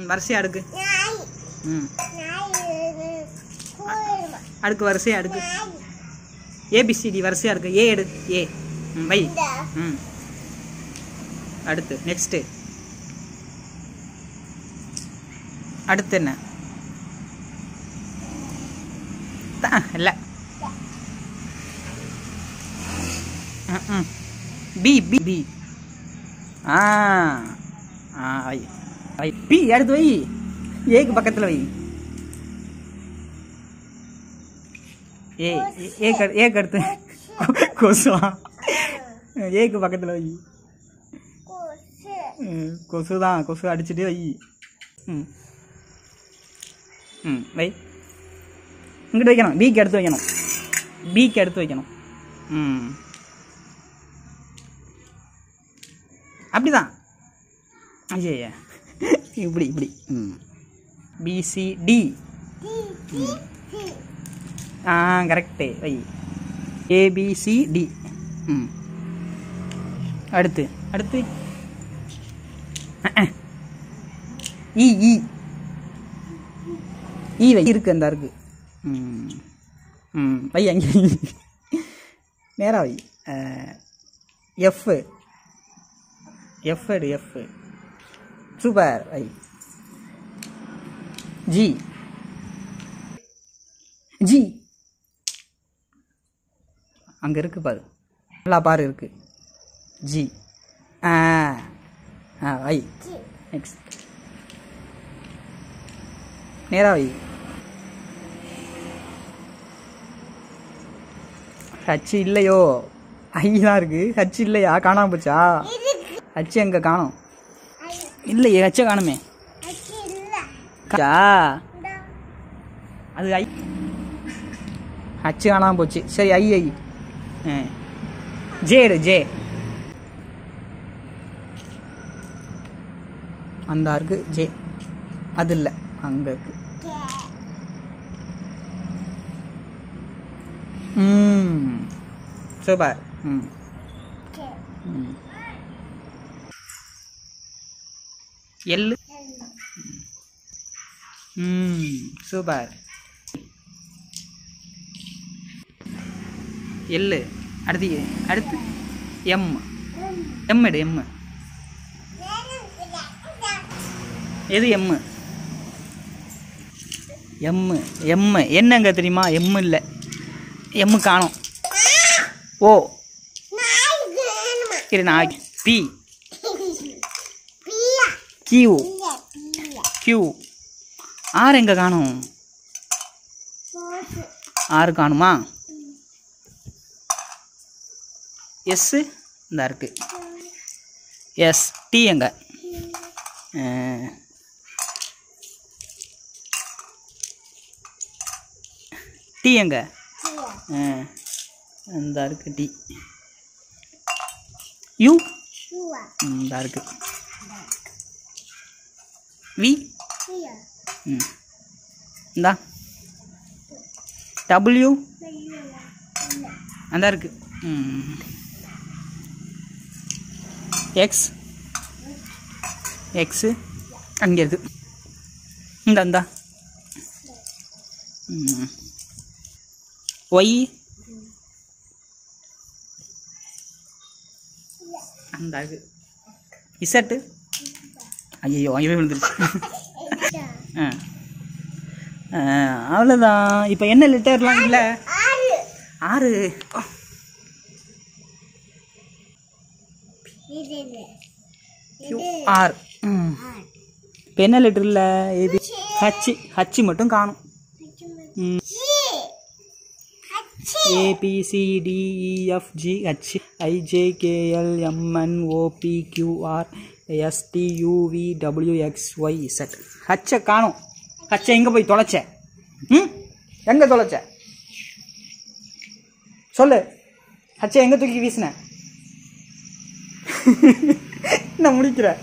வரிசையா வரிசையாக அடுக்கு. ம். அடுக்கு வரிசையாக அடுக்கு. ஏபிசிடி வரிசையாக இருக்கு. ஏ எடு. ஏ ம் வை. ம். அடுத்து நெக்ஸ்ட்டு அடுத்து என்ன? த- பி பி பி ஆ ஆ வை. பி அடுத்து வை. ஏக்கு பக்கத்தில் வை. ஏ ஏ- ஏக்கு ஏக்கு அடுத்து கொசுவா ஏக்கு பக்கத்தில் வை. கொசு. தான். கொசு அடிச்சுட்டு வை. ம். ம் வை. இங்கிட்டு வைக்கணும். பிக்கு எடுத்து வைக்கணும். பிக்கு எடுத்து வைக்கணும். ம். அப்படிதான். ஐயா. இப்படி இப்படி. ம். பிசிடி ஆ கரெக்டு வை. ஏபிசிடி ம். அடுத்து அடுத்து. இ இ ஈ வை. இருக்கு அந்த இருக்கு ம். ம் வை அங்கே. நேரா வை. எஃப் எஃப் எடு எஃப் சூப்பர். வை ஜி. ஜி. அங்கே இருக்கு பாரு. நல்லா பாரு இருக்கு. ஜி. ஆ. ஆ வை நெக்ஸ்ட் நேரா வை ஹச் இல்லையோ. ஐ தான் இருக்கு. ஹச் இல்லையா? காணாம போச்சா? ஹச் எங்க காணோம்? இல்லையே அச்சா காணுமே. அது ஐ. அச்சு காணாம போச்சு. சரி ஐ ஐ. J J. அந்த இருக்கு ஜே. அது இல்லை அங்கே இருக்கு. ம். சூப்பர். ம். ம். ம் சூப்பர். எள்ளு. அடுத்து அடுத்து எம். எம் எடு எம். எது எம்மு எம்மு எம்மு என்னங்க தெரியுமா? எம்மு இல்லை. எம்மு காணோம். ஓ. இரு நான் பி. கியூ கியூ ஆர் எங்க காணும்? ஆறு காணுமா? எஸ் இந்த இருக்கு. எஸ் டி எங்க? டி எங்க? இந்த இருக்கு டி யூ இந்த இருக்கு. வி ம் இந்தா டபிள்யூ அந்த இருக்கு ம் எக்ஸ் எக்ஸு அங்கே இருக்கு இந்த இந்தா ஒய் அந்த இருக்கு இசட்டு ஐயோ அங்கே விழுந்துருச்சு. ஆ. ஆ, அவ்வளோதான் இப்போ என்ன லிட்டர்லாம் இல்லை? ஆறு. ஆர் ம். இப்போ என்ன லிட்டர் இல்லை? இது ஹச்சு ஹச்சு மட்டும் காணும். ABCDEFG H IJKL MN OP QR எஸ்டியூவி W X Y Z ஹச்சை காணும். ஹச்சை எங்கே போய் தொலைச்ச? ம்? எங்கே தொலைச்ச? சொல்லு. ஹச்சை எங்கே தூக்கி வீசின? நான் முடிக்கிறேன்